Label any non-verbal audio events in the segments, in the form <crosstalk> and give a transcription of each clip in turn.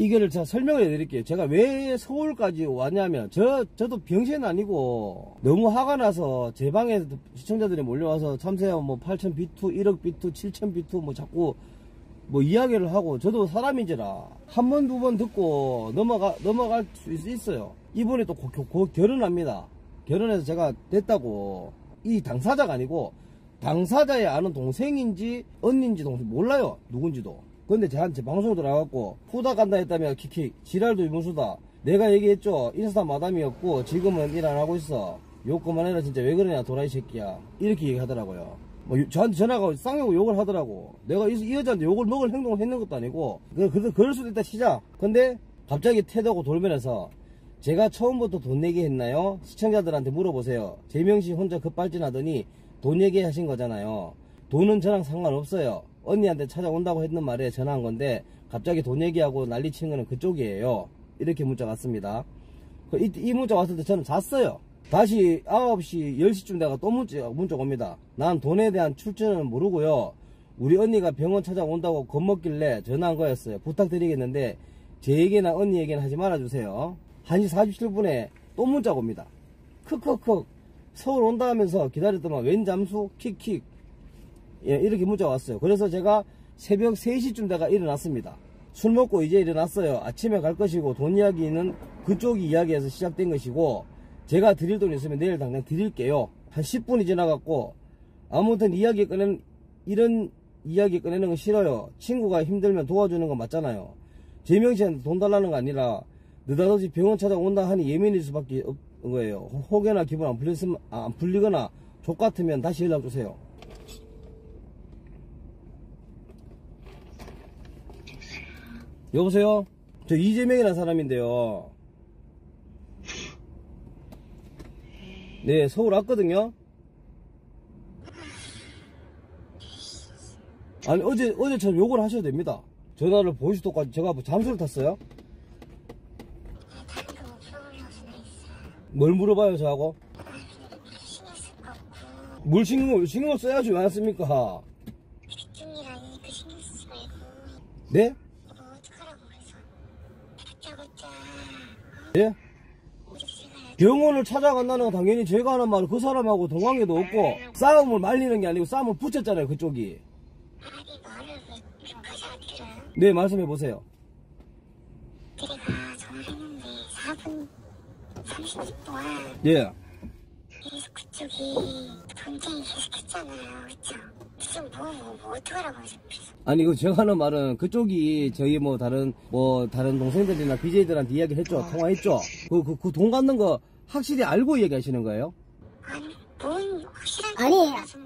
이거를 제가 설명을 해드릴게요. 제가 왜 서울까지 왔냐면, 저, 저도 병신 아니고, 너무 화가 나서 제 방에 시청자들이 몰려와서 참새야 뭐 8천 비투, 1억 비투, 7천 비투 뭐 자꾸 뭐 이야기를 하고, 저도 사람인지라, 한 번, 두 번 듣고 넘어가, 넘어갈 수 있- 있어요. 이번에 또 고- 고- 고- 결혼합니다. 결혼해서 제가 됐다고, 이 당사자가 아니고, 당사자의 아는 동생인지 언니인지 동생 몰라요 누군지도 근데 저한테 방송 들어가갖고 후다 간다 했다며 키키 지랄도 유무수다. 내가 얘기했죠. 인스타 마담이었고 지금은 일 안 하고 있어. 욕 그만해라 진짜. 왜 그러냐 도라이 새끼야. 이렇게 얘기하더라고요. 뭐 유- 저한테 전화가 쌍욕 욕을 하더라고. 내가 이, 이 여자한테 욕을 먹을 행동을 했는 것도 아니고 그, 그, 그럴 수도 있다 치자. 근데 갑자기 태도고 돌면서 제가 처음부터 돈 내기 했나요? 시청자들한테 물어보세요. 재명씨 혼자 급발진하더니 돈 얘기 하신 거잖아요. 돈은 저랑 상관없어요. 언니한테 찾아온다고 했는 말에 전화한 건데 갑자기 돈 얘기하고 난리 치는 거는 그쪽이에요. 이렇게 문자 왔습니다. 그 이, 이 문자 왔을 때 저는 잤어요. 다시 9시, 10시쯤 내가 또 문자, 문자 옵니다. 난 돈에 대한 출처는 모르고요. 우리 언니가 병원 찾아온다고 겁먹길래 전화한 거였어요. 부탁드리겠는데 제 얘기나 언니 얘기는 하지 말아주세요. 1시 47분에 또 문자가 옵니다. 크크크 서울 온다 하면서 기다렸더만 웬 잠수 킥킥 예, 이렇게 문자 왔어요. 그래서 제가 새벽 3시쯤 내가 일어났습니다. 술 먹고 이제 일어났어요. 아침에 갈 것이고 돈 이야기는 그쪽 이야기에서 시작된 것이고 제가 드릴 돈 있으면 내일 당장 드릴게요. 한 10분이 지나갔고 아무튼 이야기 꺼내는 이런 이야기 꺼내는 건 싫어요. 친구가 힘들면 도와주는 건 맞잖아요. 재명 씨한테 돈 달라는 거 아니라 느닷없이 병원 찾아온다 하니 예민일 수밖에 없는 거예요. 혹여나 기분 안, 풀렸으면, 아, 안 풀리거나 족 같으면 다시 연락 주세요. 여보세요? 저 이재명이라는 사람인데요. 네, 서울 왔거든요. 아니, 어제, 어제처럼 욕을 하셔도 됩니다. 전화를 보이시도까지 제가 뭐 잠수를 탔어요? 뭘 물어봐요, 저하고? 뭘 신경을, 신경을 써야지 왜 안 씁니까? 말고 네? 이거 어떡하라고 그래서 다짜고짜 예? 병원을 찾아간다는 건 당연히 제가 하는 말은 그 사람하고 동관계도 없고 싸움을 말리는 게 아니고 싸움을 붙였잖아요, 그쪽이. 네, 말씀해 보세요. 우리가 전화했는데 4분 30분 동안 예. 계속 그쪽이 돈쟁이 계속 했잖아요 그쵸? 지금 뭐, 뭐, 뭐 어떡하라고 그래서 아니, 그 제가 하는 말은 그쪽이 저희 뭐 다른, 뭐 다른 동생들이나 BJ들한테 이야기 했죠. 통화했죠. 그, 그, 그돈 갖는 거 확실히 알고 얘기하시는 거예요? 아니 뭔 확실한 게 아니에요. 몰라서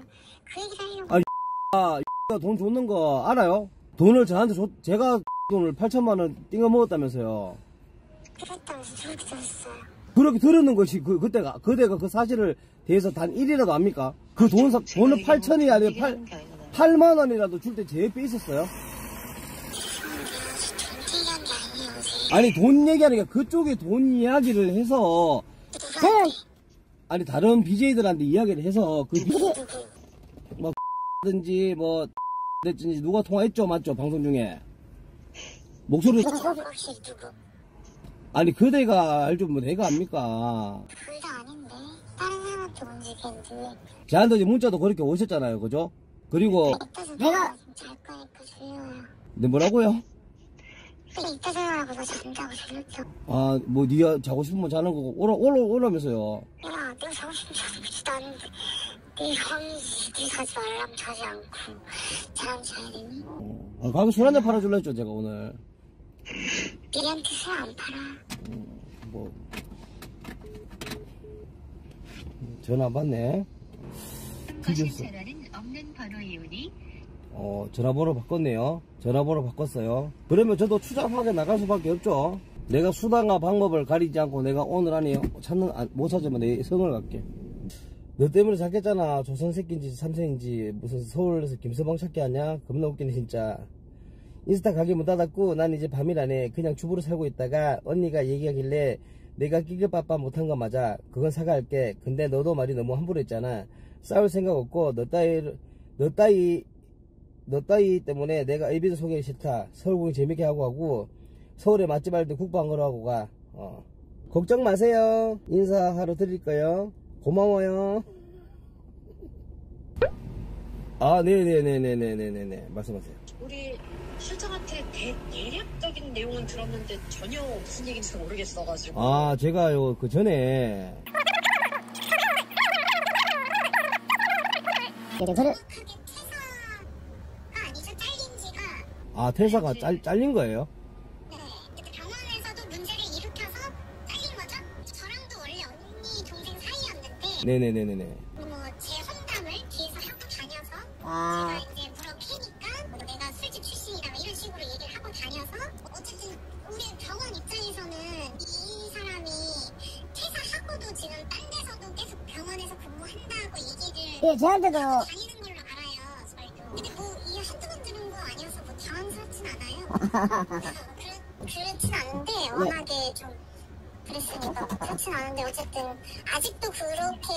그 얘기를 하려고 <laughs> 아, 아, 돈 줬는 거 알아요? 돈을 저한테 줬, 제가 <laughs> 돈을 8천만 원 띵어 먹었다면서요. 그랬다면서 저렇게 들었어요 그렇게 들었는 것이 그, 그때가, 그대가 그 사실을 대해서 단 1이라도 압니까? 그 돈, 사- 돈을 8천이 아니라 8, 8만 원이라도 줄 때 제 옆에 있었어요? 아니, 돈 얘기하는 게 그쪽에 돈 이야기를 해서, 아니, 다른 BJ들한테 이야기를 해서, 그, 누구 <laughs> 든지 뭐, <laughs> 됐든지 누가 통화했죠? 맞죠? 방송 중에. 목소리, 아니, 그대가 알죠? 뭐 내가 압니까? 둘 다 아닌데 다른 사람한테 저한테 이제 문자도 그렇게 오셨잖아요. 그죠? 그리고, 내가- 잘 거니까 졸려요 네, 뭐라고요? 이따 너 잔다고 졸렸죠 아, 뭐, 니가 자고 싶으면 자는 거고, 오라, 오라, 오라면서요. 야 내가 자고 싶으면 자는 거지도 않는데 네 형이지 네 자지 말라면 자지 않고 자면 자야 되니? 아, 가게 술 한잔 팔아줄라 했죠, 제가 오늘. 니한테 술 안 팔아 뭐. 전화 받네. 뒤졌어. 어, 전화번호 바꿨네요. 전화번호 바꿨어요. 그러면 저도 추잡하게 나갈 수밖에 없죠. 내가 수단과 방법을 가리지 않고 내가 오늘 안에 찾는, 아, 못 찾으면 내 성을 갈게. 너 때문에 찾겠잖아. 조선 새끼인지 삼성인지 무슨 서울에서 김서방 찾게 하냐? 겁나 웃기네, 진짜. 인스타 가게 문 닫았고 난 이제 밤이라네. 그냥 주부로 살고 있다가 언니가 얘기하길래 내가 끼급빠빠 못한 거 맞아. 그건 사과할게. 근데 너도 말이 너무 함부로 했잖아. 싸울 생각 없고 너 따위, 너 따위 너 따위 때문에 내가 에비드 소개하기 싫다. 서울 구경 재밌게 하고 하고 서울에 맛집 할때 거로 하고 가. 어. 걱정 마세요. 인사하러 드릴 거요. 고마워요. 아, 네네네네네네네. 말씀하세요. 우리 실장한테 대, 대략적인 내용은 들었는데 전혀 무슨 얘기인지 모르겠어가지고 아, 제가요, 그 전에. 아, 퇴사가 짤, 잘린 거예요? 네 근데 병원에서도 문제를 일으켜서 잘린 거죠 저랑도 원래 언니 동생 사이였는데 네네네네네. 뭐 제 혼담을 뒤에서 하고 다녀서 아. 예, 저한테도 다니는 걸로 알아요 저희도 근데 뭐 이 한두 번 들은 거 아니어서 뭐 당황스럽진 않아요 <laughs> 그렇, 그렇진 않은데 워낙에 좀 그랬으니까 그렇진 않은데 어쨌든 아직도 그렇게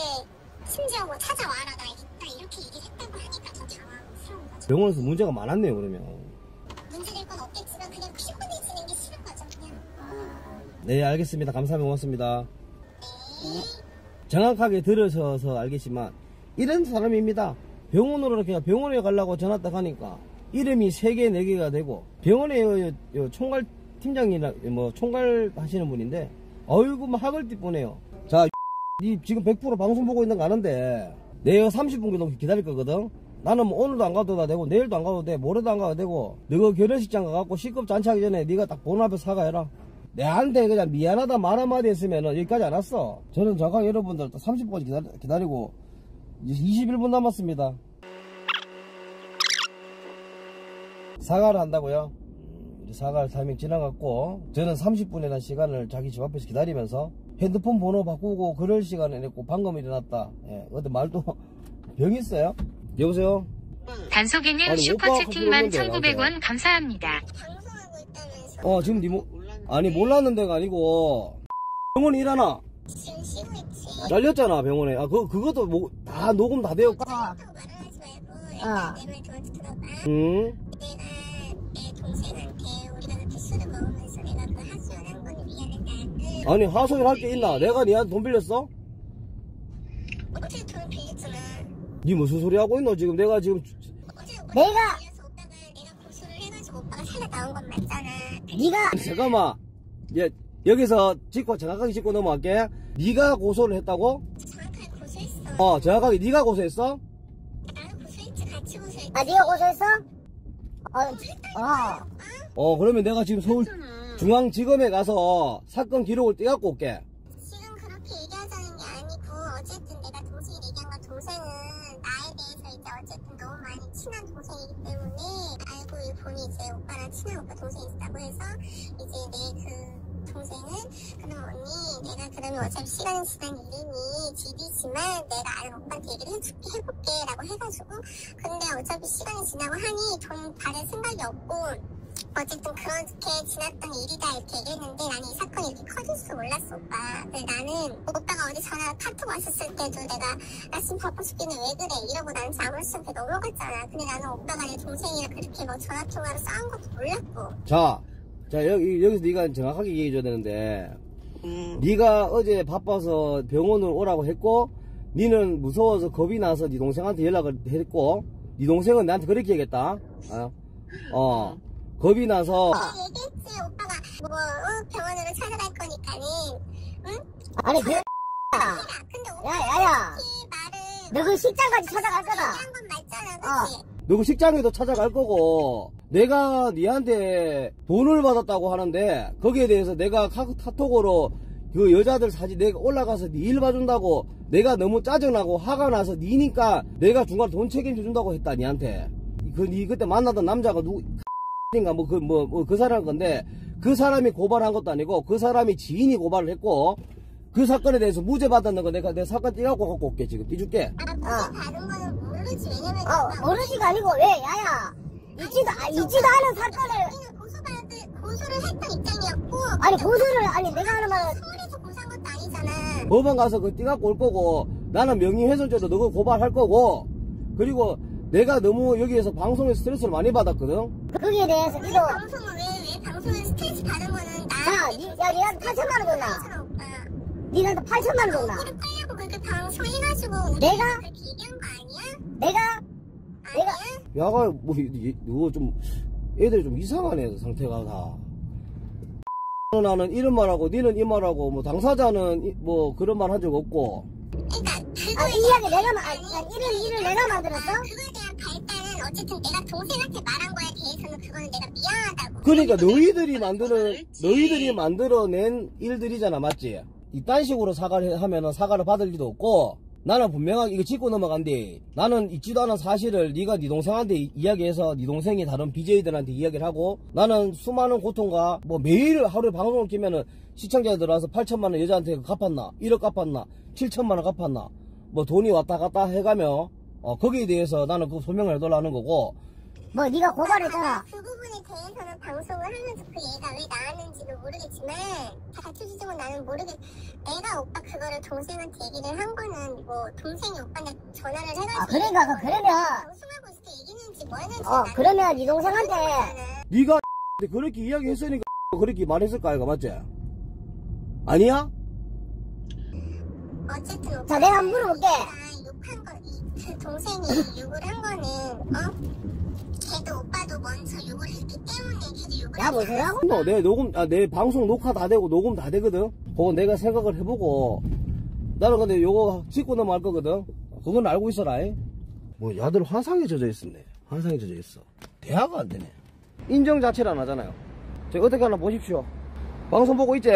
심지어 뭐 찾아와라 나 있다 이렇게 얘기를 했다고 하니까 더 당황스러운 거죠 병원에서 문제가 많았네요, 그러면. 문제될 건 없겠지만 그냥 피곤해지는 게 싫은 거죠 그냥 네, 알겠습니다. 감사합니다. 고맙습니다. 정확하게 들으셔서 알겠지만, 이런 사람입니다. 병원으로 그냥 병원에 가려고 전화 딱 하니까, 이름이 3개, 4개가 되고, 병원에 총괄 팀장이나, 뭐, 총괄 하시는 분인데, 어이구, 뭐, 학을 띠보네요. 자, <laughs> 니 지금 100% 방송 보고 있는 거 아는데, 내가 30분 정도 기다릴 거거든? 나는 뭐 오늘도 안 가도 다 되고, 내일도 안 가도 돼, 모레도 안 가도 되고, 너가 결혼식장 가갖고 시급 잔치하기 전에 네가 딱 보는 앞에 사과해라. 내한테 그냥 미안하다 말 한마디 했으면은 여기까지 안 왔어. 저는 잠깐 여러분들 30분까지 기다리, 기다리고, 21분 남았습니다. 사과를 한다고요? 사과할 타이밍 지나갔고, 저는 30분이라는 시간을 자기 집 앞에서 기다리면서 핸드폰 번호 바꾸고 그럴 시간에 냈고, 방금 일어났다. 예, 어디 말도 <laughs> 병 있어요? 여보세요? 단속에는 슈퍼채팅만 오빠가 그러는데, 1,900원 감사합니다. 방송하고 있다면서 어, 지금 니 뭐, 아니, 몰랐는 데가 아니고, 병원에 일하나? 잘렸잖아, 병원에. 아, 그, 그것도 뭐, 다 녹음 다 되었고. 어. 그건 미안해 아니, 하소연 할 게 있나? 내가 니한테 돈 빌렸어? 어제 돈을 빌렸잖아 니 무슨 소리 하고 있노? 지금 내가 지금, 내가- 빌려서 오빠가 내가 고소를 해가지고 오빠가 살려 나온 건 맞잖아 네가 잠깐만. 예, 여기서 짚고, 정확하게 짚고 넘어갈게. 니가 고소를 했다고? 정확하게 고소했어 어, 정확하게 니가 고소했어? 나는 고소했지 같이 고소했지 아 네가 고소했어? 어, 어. 어, 그러면 내가 지금 서울 중앙지검에 가서 사건 기록을 떼갖고 올게. 지금 그렇게 얘기하자는 게 아니고 어쨌든 내가 동생이 얘기한 건 동생은 나에 대해서 이제 어쨌든 너무 많이 친한 동생이기 때문에 알고 보니 이제 오빠랑 친한 오빠 동생이 있다고 해서 이제 내그 동생은 그럼 언니 내가 그러면 어차피 시간은 지난 일이니 집이지만 내가 아는 오빠한테 얘기를 해줄게 해볼게 라고 해가지고 근데 어차피 시간이 지나고 하니 돈 받을 생각이 없고 어쨌든 그렇게 지났던 일이다 이렇게 얘기했는데 나는 이 사건이 이렇게 커질 줄 몰랐어 오빠. 근데 나는 오빠가 어디 전화 카톡 왔었을 때도 내가 나 지금 바빠 죽겠네 왜 그래? 이러고 나는 아무렇지 않게 넘어갔잖아. 근데 나는 오빠가 내 동생이랑 그렇게 뭐 전화 통화로 싸운 것도 몰랐고. 자, 자, 여기, 여기서 네가 정확하게 얘기해 줘야 되는데, 네가 어제 바빠서 병원을 오라고 했고, 니는 무서워서 겁이 나서 네 동생한테 연락을 했고, 네 동생은 나한테 그렇게 얘기했다. 어, 어. 겁이 나서, 얘기했지 오빠가 뭐 어, 병원으로 찾아갈 거니까는 아니 그야 근데 오빠 야, 야, 야. 그렇게 말을 너그 식장까지 찾아갈 거다. 얘기한 건 맞잖아 그치? 너그 식장에도 찾아갈 거고, 내가 니한테 돈을 받았다고 하는데, 거기에 대해서 내가 카- 카톡으로 그 여자들 사진 내가 올라가서 니 일 봐준다고, 내가 너무 짜증나고 화가 나서 니니까 내가 중간에 돈 책임져 준다고 했다, 니한테. 그, 니 그때 만나던 남자가 누구, 인가 뭐 그, 뭐, 뭐그 사람 건데, 그 사람이 고발한 것도 아니고, 그 사람이 지인이 고발을 했고, 그 사건에 대해서 무죄 받았는 거 내가 내 사건 띄갖고 갖고 올게, 지금. 띄줄게. 아, 무죄 받은 거는 모르지. 왜냐면 어 모르지가 아니고 왜 야야 있지도 아, 있지도 않은 사건을 우리는 고소받을 고소를 했던 입장이었고 아니 고소를 아니 내가 하는 말은 서울에서 고소한 것도 아니잖아. 법원 가서 그 띠갖고 올 거고 나는 명예훼손죄로 너가 고발할 거고 그리고 내가 너무 여기에서 방송에서 스트레스를 많이 받았거든 거기에 대해서 니도 방송을 왜왜 방송? 그 스트레스 받은 거는 나. 야, 니가 8천만 원 줬나? 괜찮아, 오빠. 니한테 8천만 원 줬나? 우리 팔려고 그렇게 방송해가지고 우리 내가? 그렇게 얘기한 거 아니야? 내가? 내가? 야가 뭐 이- 이거 좀 애들이 좀 이상하네 상태가 다. 나는 이런 말하고 니는 이 말하고 뭐 당사자는 이- 뭐 그런 말 한 적 없고 그러니까 그거에 아, 이 이야기 내가, 마- 아니, 아니, 이런 일을 내가 만들었어? 그거에 대한 발단은 어쨌든 내가 동생한테 말한 거에 대해서는 그거는 내가 미안하다고. 그러니까 너희들이 만드는 너희들이 만들어낸 일들이잖아 맞지? 이딴 식으로 사과를 하면은 사과를 받을 리도 없고 나는 분명하게 이거 짚고 넘어간디 나는 있지도 않은 사실을 네가 네 동생한테 이- 이야기해서 네 동생이 다른 BJ들한테 이야기를 하고 나는 수많은 고통과 뭐 매일 하루에 방송을 키면은 시청자들 들어와서 8천만 원 여자한테 갚았나 1억 갚았나 7천만 원 갚았나 뭐 돈이 왔다 갔다 해가며 어, 거기에 대해서 나는 그 소명을 해달라는 거고 뭐, 니가 고발했잖아. 그 부분에 대해서는 방송을 하면서 그 얘가 왜 나왔는지도 모르겠지만 다 같이지만 나는 모르겠. 내가 오빠 그거를 동생한테 얘기를 한 거는 뭐 동생이 오빠한테 전화를 해가지고 아, 그러니까, 그, 그러면, 방송하고 있을 때 얘기했는지 뭐 했는지 어, 그러면 니 동생한테. 네가 <laughs> 그렇게 이야기했으니까 <laughs> 그렇게 말했을까 이거 맞지? 아니야? 어쨌든 오빠 자, 내가 한번 물어볼게. 욕한 거, 이- 그 동생이 <laughs> 욕을 한 거는 어? 걔도 오빠도 먼저 욕을 했기 때문에 걔도 욕을 야, 뭐더라고? 너, 내 녹음, 아, 내 방송 녹화 다 되고 녹음 다 되거든? 그거 내가 생각을 해보고, 나는 근데 요거 짚고 넘어갈 거거든? 그건 알고 있어라, 잉? 뭐, 야들 환상에 젖어 있었네. 환상에 젖어 있어. 대화가 안 되네. 인정 자체를 안 하잖아요. 저 어떻게 하나 보십시오. 방송 보고 있지?